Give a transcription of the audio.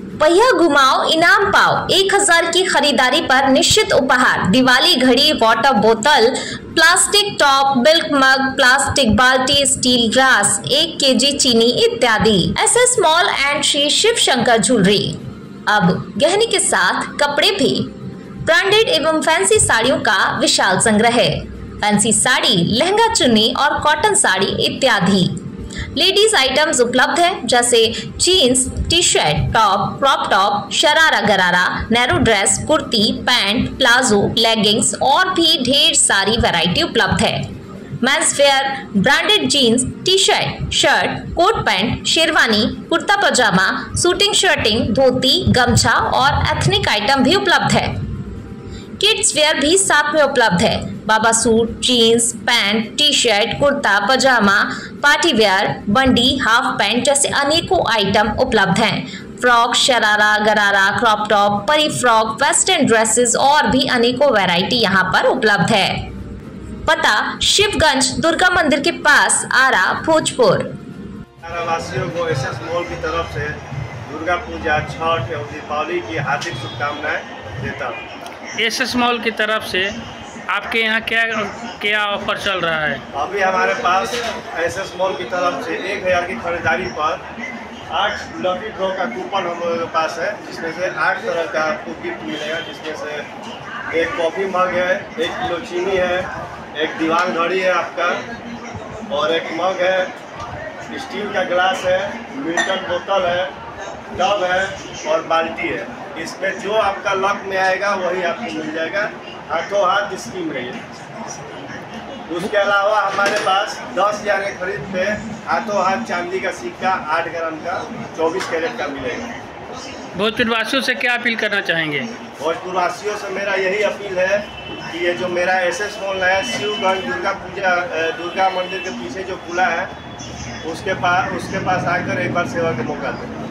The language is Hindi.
पहिया घुमाओ, इनाम पाओ। एक हज़ार की खरीदारी पर निश्चित उपहार। दिवाली घड़ी वाटर बोतल plastic top milk mug plastic बाल्टी स्टील ग्लास एक केजी चीनी इत्यादि। S S mall and Shri Shiv Shankar jewellery अब गहने के साथ कपड़े भी। ब्रांडेड एवं फैंसी साड़ियों का विशाल संग्रह है। फैंसी साड़ी, लहंगा चुन्नी और कॉटन साड़ी इत्यादि। लेडीज़ आइटम्स उपलब्ध है, जैसे jeans T shirt top, crop top, sharara gharara, narrow dress, kurti, pant, palazzo, leggings और भी ढेर सारी वैरायटी उपलब्ध है। Men's wear, branded jeans T shirt shirt coat pant, sherwani kurta pyjama suiting, shirting, dhoti, gamchha और एथनिक आइटम भी उपलब्ध है। किड्स वेयर भी साथ में उपलब्ध है। बाबा suit jeans pant T shirt kurta, pyjama party wear बंडी हाफ़ पैंट जैसे अनेकों आइटम उपलब्ध हैं। Frock sharara, gharara crop top परी फ्रॉक वेस्टर्न ड्रेसेस और भी अनेकों वैरायटी यहाँ पर उपलब्ध है। पता, शिवगंज, दुर्गा मंदिर के पास आरा, भोजपुर। को दुर्गा पूजा, छठ, और दीपावली की हार्दिक शुभकामनाएँ देता हूँ। एस एस मॉल की तरफ़ से आपके यहाँ क्या क्या ऑफ़र चल रहा है? अभी हमारे पास एस एस मॉल की तरफ़ से एक हज़ार की खरीदारी पर आठ लकी ड्रॉ का कूपन हम लोगों के पास है, जिसमें से आठ तरह का आपको गिफ्ट मिलेगा, जिसमें से एक कॉफ़ी मग है, एक किलो चीनी है, एक दीवान घड़ी है आपका, और एक मग है, स्टील का ग्लास है, मिल्टन बोतल है, टब है, और बाल्टी है। इसमें जो आपका लक में आएगा वही आपको मिल जाएगा। हाथों हाथ स्कीम है उसके अलावा हमारे पास दस हज़ार के खरीद पे हाथों हाथ चांदी का सिक्का आठ ग्राम का चौबीस कैरेट का मिलेगा। भोजपुर वासियों से क्या अपील करना चाहेंगे? भोजपुर वासियों से मेरा यही अपील है कि ये जो मेरा एस एस मॉल है शिवगंज दुर्गा पूजा दुर्गा मंदिर के पीछे जो खुला है उसके पास उसके पास आकर एक बार सेवा का मौका दें।